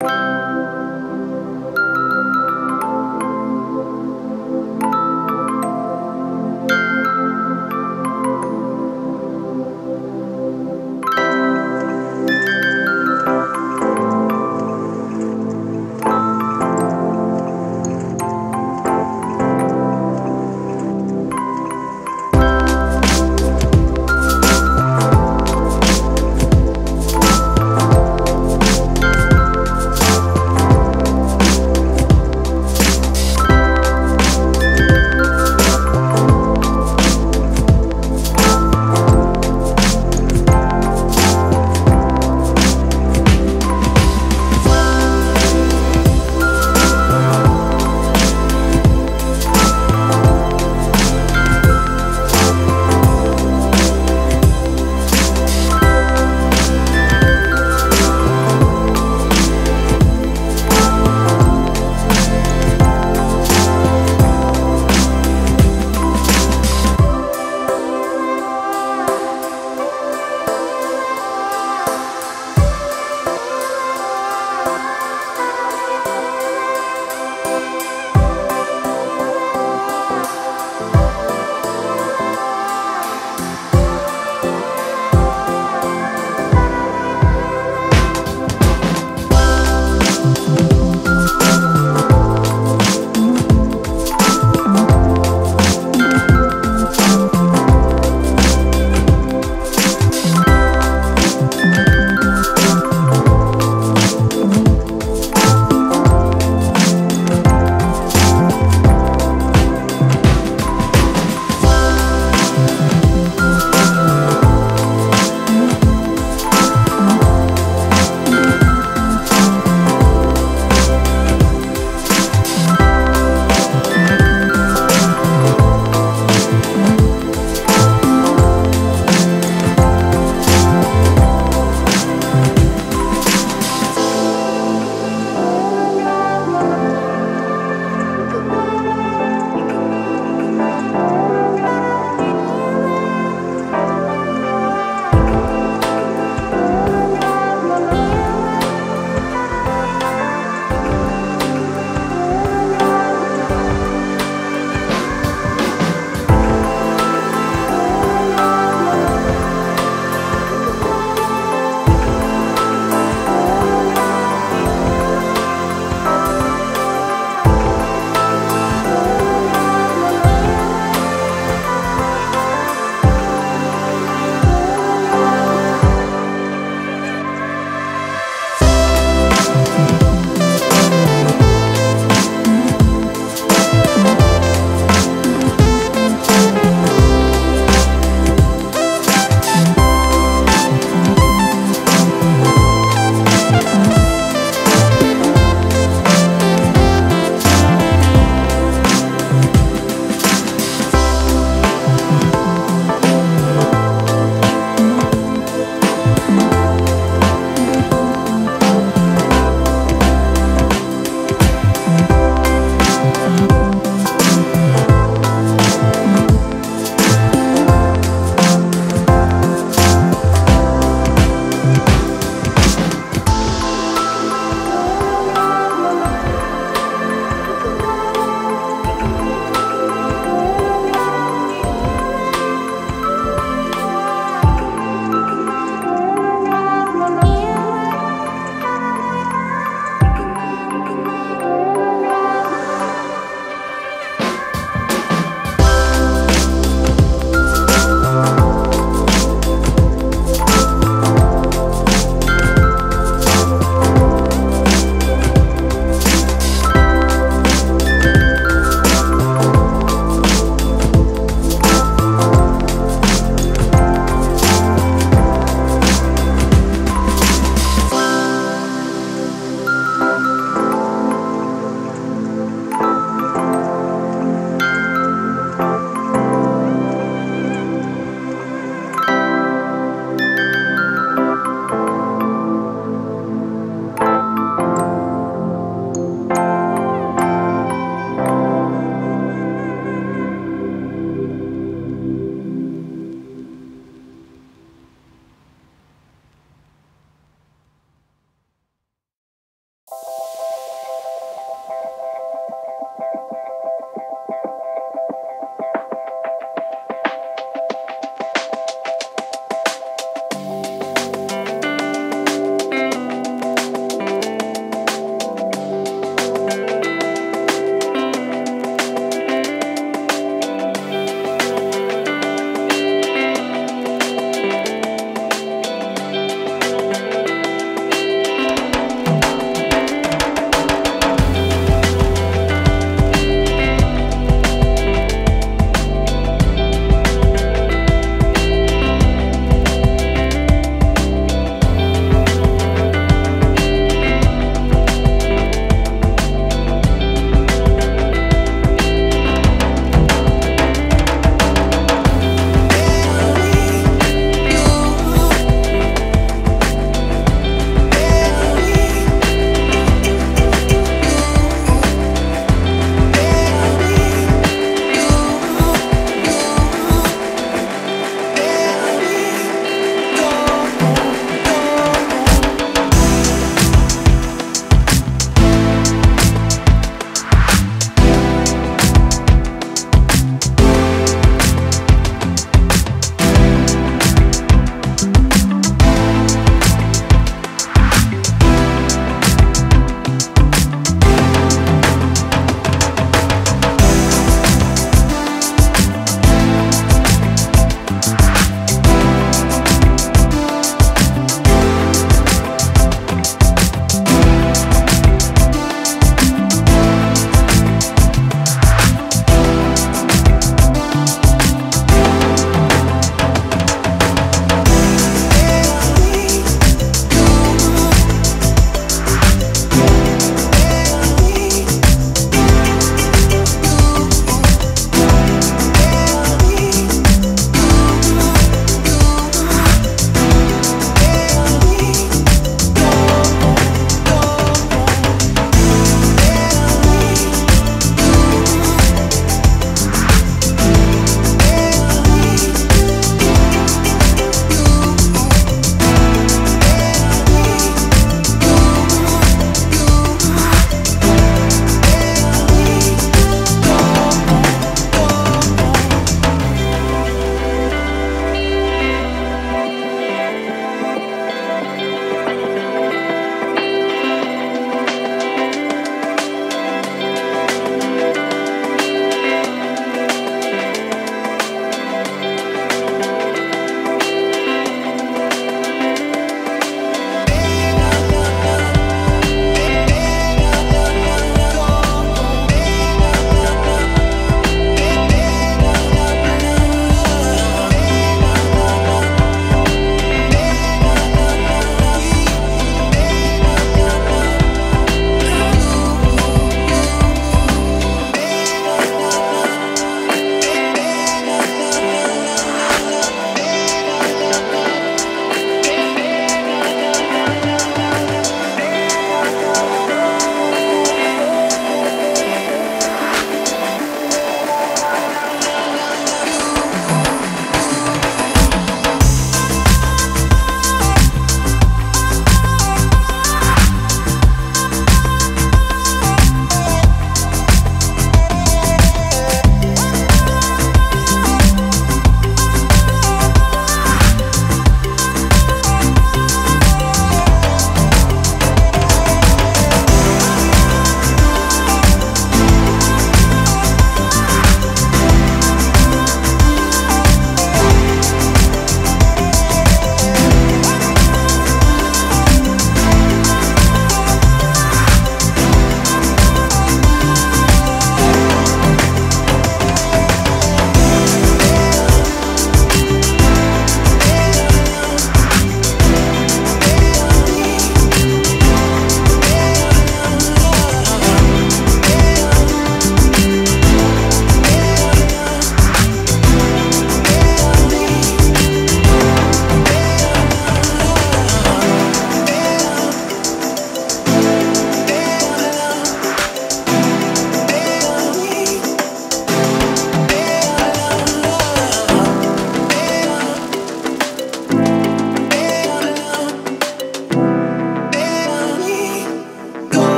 you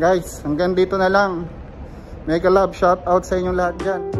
guys hanggang dito na lang. Mega love. Shout out sa inyong lahat dyan